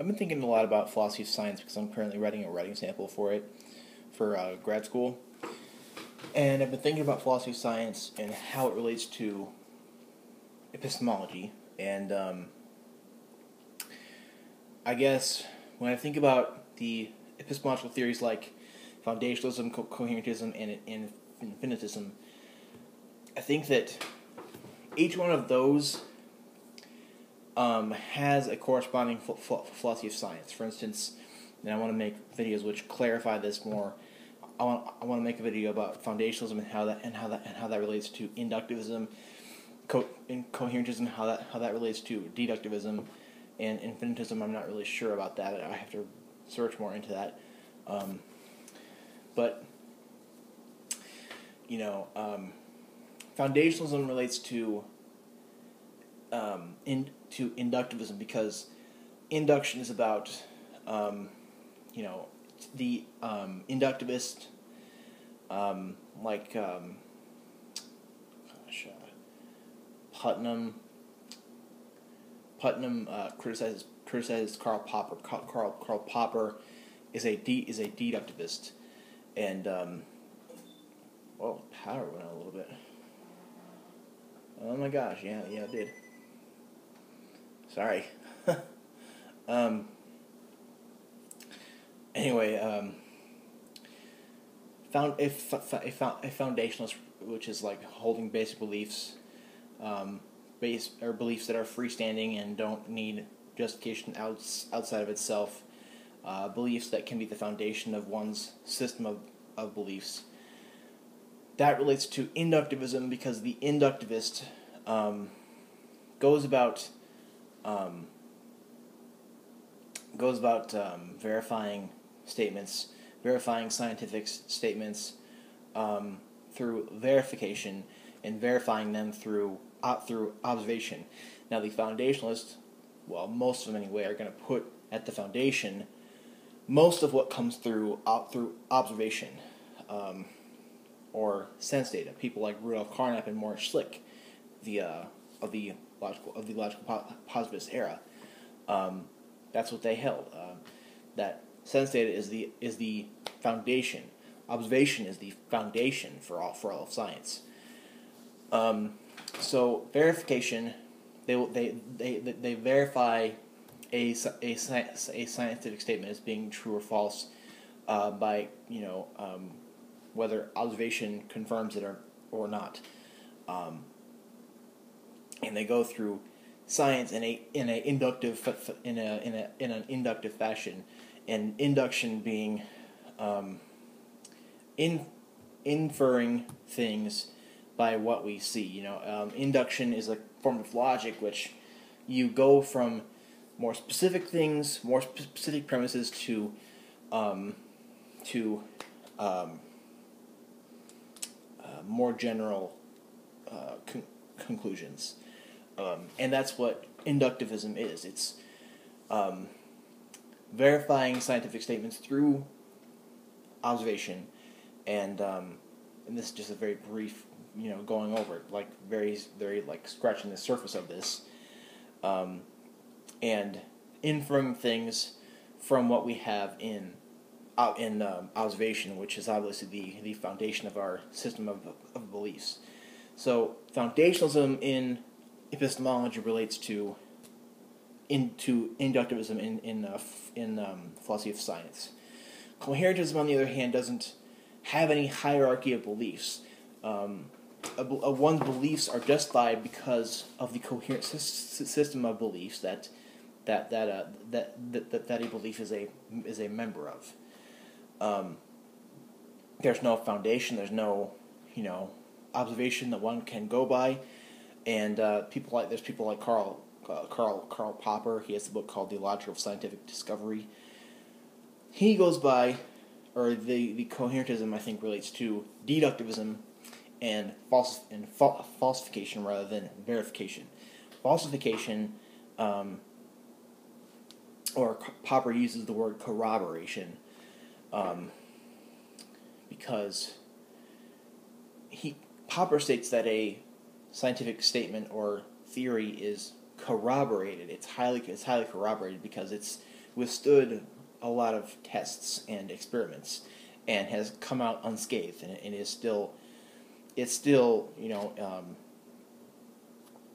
I've been thinking a lot about philosophy of science because I'm currently writing a writing sample for it for uh, grad school, and I've been thinking about philosophy of science and how it relates to epistemology. And um, I guess when I think about the epistemological theories like foundationalism, co- coherentism, and, and infinitism, I think that each one of those um, has a corresponding philosophy of science. For instance, and I want to make videos which clarify this more. I want I want to make a video about foundationalism and how that and how that and how that relates to inductivism, co- coherentism, how that how that relates to deductivism, and infinitism. I'm not really sure about that. I have to search more into that. Um, but you know, um, foundationalism relates to um, in to inductivism because induction is about um, you know the um, inductivist um, like um, gosh, uh, Putnam Putnam uh, criticizes criticizes Karl Popper. Karl Karl Popper is a de- is a deductivist, and um, power went out a little bit. Oh my gosh! Yeah, yeah, it did. Sorry. um, anyway, um, found a, a, a foundationalist, which is like holding basic beliefs, um, base or beliefs that are freestanding and don't need justification outs, outside of itself. Uh, beliefs that can be the foundation of one's system of, of beliefs. That relates to inductivism because the inductivist um, goes about um, goes about um, verifying statements, verifying scientific statements um, through verification, and verifying them through uh, through observation. Now, the foundationalists, well, most of them anyway, are going to put at the foundation most of what comes through uh, through observation um, or sense data. People like Rudolf Carnap and Moritz Schlick, the uh, of the logical of the logical po- positivist era. Um, that's what they held. Uh, that sense data is the is the foundation. Observation is the foundation for all for all of science. Um, so verification, they they they they verify a, a, a scientific statement as being true or false uh, by you know um, whether observation confirms it or or not. Um, and they go through science in a in a inductive in a in a in an inductive fashion, and induction being um, in inferring things by what we see. You know, um, induction is a form of logic which you go from more specific things, more specific premises to um, to um, uh, more general uh, con- conclusions. Um, and that's what inductivism is. It's um, verifying scientific statements through observation, and um, and this is just a very brief, you know, going over it, like very very like scratching the surface of this, um, and inferring things from what we have in uh, in um, observation, which is obviously the the foundation of our system of of beliefs. So foundationalism in epistemology relates to into inductivism in in uh, in um, philosophy of science. Coherentism, on the other hand, doesn't have any hierarchy of beliefs. Um, a, a one's beliefs are justified because of the coherent system of beliefs that that that, uh, that that that that a belief is a is a member of. Um, there's no foundation. There's no you know observation that one can go by and uh, people like there's people like Karl uh, Karl Karl Popper. He has a book called The Logic of Scientific Discovery. He goes by, or the the coherentism I think relates to deductivism and false and fa- falsification rather than verification. Falsification, um, or Popper uses the word corroboration, um, because he Popper states that a scientific statement or theory is corroborated. It's highly it's highly corroborated because it's withstood a lot of tests and experiments and has come out unscathed and, and is still it's still you know um,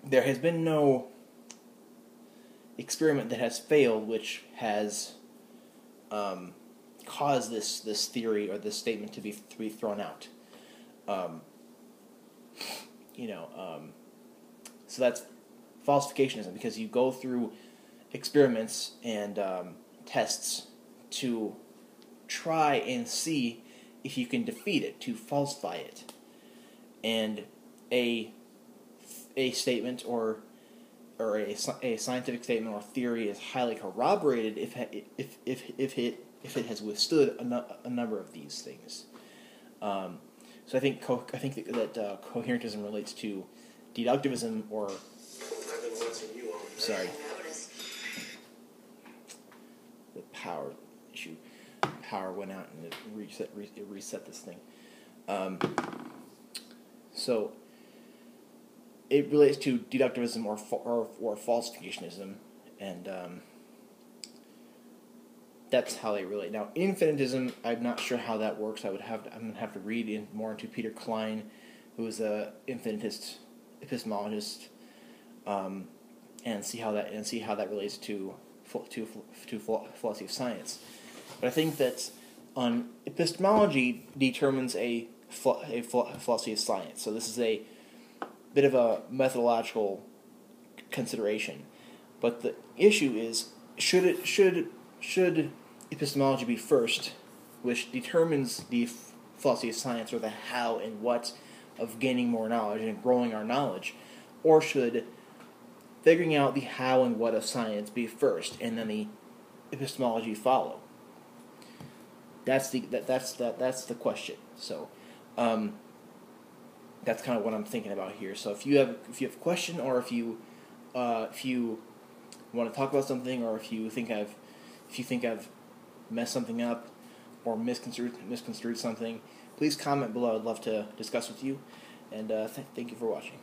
there has been no experiment that has failed which has um, caused this this theory or this statement to be to be thrown out um, you know um, so that's falsificationism because you go through experiments and um, tests to try and see if you can defeat it, to falsify it. And a a statement or or a, a scientific statement or theory is highly corroborated if if if if it if it has withstood a, no, a number of these things. Um, so I think co- I think that, that uh, coherentism relates to deductivism or sorry the power issue power went out and it reset re- it reset this thing. Um, so it relates to deductivism or or, or falsificationism, and um, that's how they relate. Now, infinitism, I'm not sure how that works. I would have to, I'm gonna have to read in more into Peter Klein, who is a infinitist epistemologist, um, and see how that and see how that relates to to to philosophy of science. But I think that on epistemology determines a, a philosophy of science. So this is a bit of a methodological consideration. But the issue is should it should should epistemology be first, which determines the philosophy of science or the how and what of gaining more knowledge and growing our knowledge, or should figuring out the how and what of science be first and then the epistemology follow? That's the that, that's that that's the question. So, um, that's kind of what I'm thinking about here. So if you have if you have a question or if you uh, if you want to talk about something or if you think I've if you think I've messed something up or misconstrued misconstrued something, please comment below. I'd love to discuss with you. And uh, th- thank you for watching.